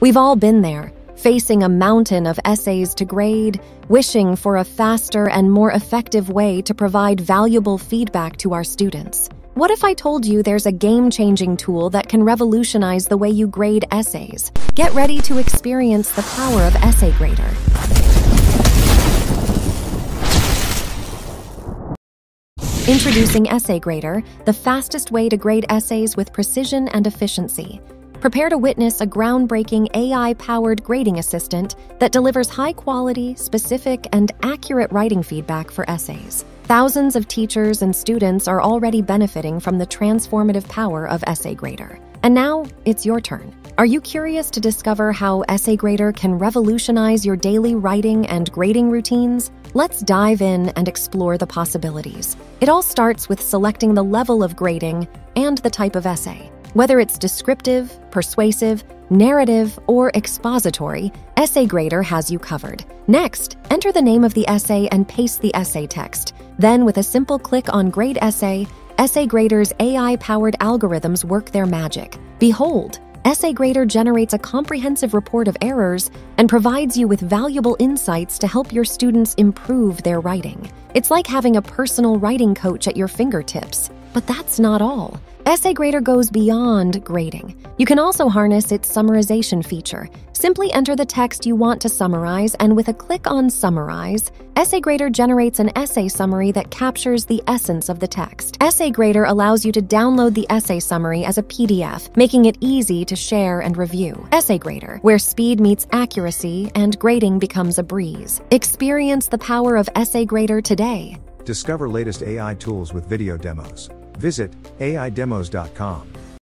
We've all been there, facing a mountain of essays to grade, wishing for a faster and more effective way to provide valuable feedback to our students. What if I told you there's a game changing tool that can revolutionize the way you grade essays? Get ready to experience the power of Essay Grader. Introducing Essay Grader, the fastest way to grade essays with precision and efficiency. Prepare to witness a groundbreaking AI powered grading assistant that delivers high quality, specific, and accurate writing feedback for essays. Thousands of teachers and students are already benefiting from the transformative power of Essay Grader. And now it's your turn. Are you curious to discover how Essay Grader can revolutionize your daily writing and grading routines? Let's dive in and explore the possibilities. It all starts with selecting the level of grading and the type of essay. Whether it's descriptive, persuasive, narrative, or expository, Essay Grader has you covered. Next, enter the name of the essay and paste the essay text. Then, with a simple click on Grade Essay, Essay Grader's AI powered algorithms work their magic. Behold, Essay Grader generates a comprehensive report of errors and provides you with valuable insights to help your students improve their writing. It's like having a personal writing coach at your fingertips. But that's not all. Essay Grader goes beyond grading. You can also harness its summarization feature. Simply enter the text you want to summarize, and with a click on Summarize, Essay Grader generates an essay summary that captures the essence of the text. Essay Grader allows you to download the essay summary as a PDF, making it easy to share and review. Essay Grader, where speed meets accuracy and grading becomes a breeze. Experience the power of Essay Grader today. Discover latest AI tools with video demos. Visit AIDemos.com.